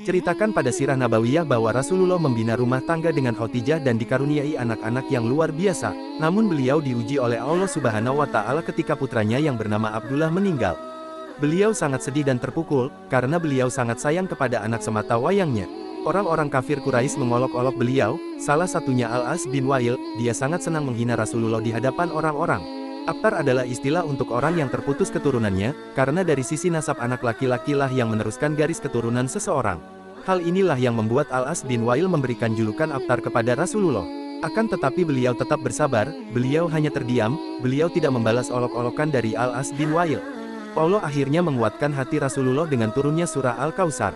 Ceritakan pada sirah Nabawiyah bahwa Rasulullah membina rumah tangga dengan Khotijah dan dikaruniai anak-anak yang luar biasa, namun beliau diuji oleh Allah Subhanahu wa Ta'ala ketika putranya yang bernama Abdullah meninggal. Beliau sangat sedih dan terpukul, karena beliau sangat sayang kepada anak semata wayangnya. Orang-orang kafir Quraisy mengolok-olok beliau, salah satunya Al-As bin Wail, dia sangat senang menghina Rasulullah di hadapan orang-orang. Aptar adalah istilah untuk orang yang terputus keturunannya, karena dari sisi nasab anak laki-laki lah yang meneruskan garis keturunan seseorang. Hal inilah yang membuat Al-As bin Wail memberikan julukan Aptar kepada Rasulullah. Akan tetapi beliau tetap bersabar, beliau hanya terdiam, beliau tidak membalas olok-olokan dari Al-As bin Wail. Allah akhirnya menguatkan hati Rasulullah dengan turunnya surah Al-Kausar.